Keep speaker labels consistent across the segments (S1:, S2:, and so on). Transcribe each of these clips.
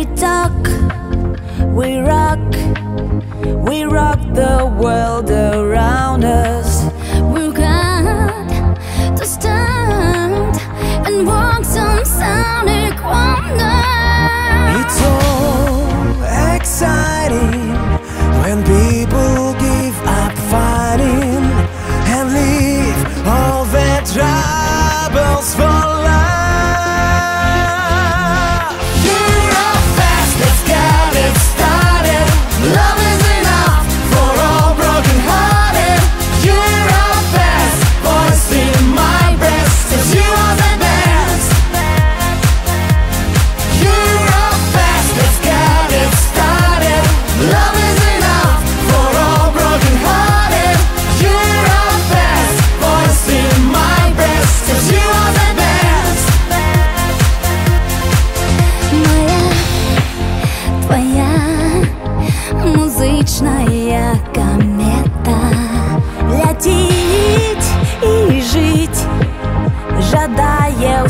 S1: we talk, we rock, we rock the world around us.
S2: We're glad to stand and walk some sonic wonder.
S3: It's all exciting when people give up fighting and leave all their troubles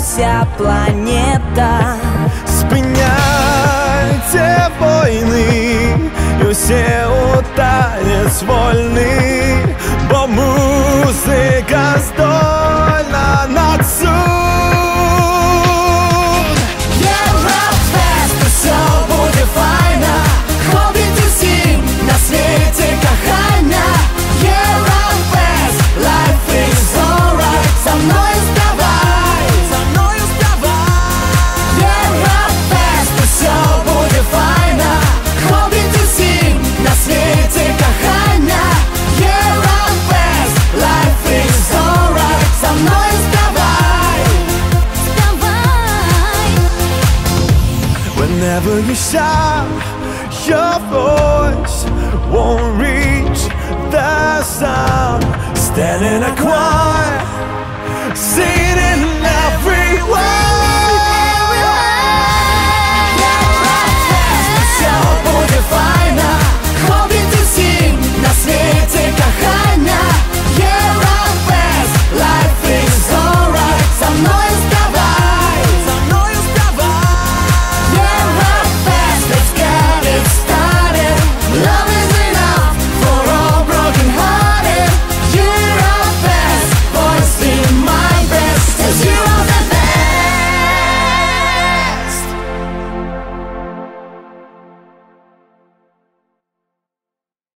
S1: вся планета.
S3: Спиняйте войни, і все у танець вольний, бо музика Whenever you shout, your voice won't reach the sound. Stand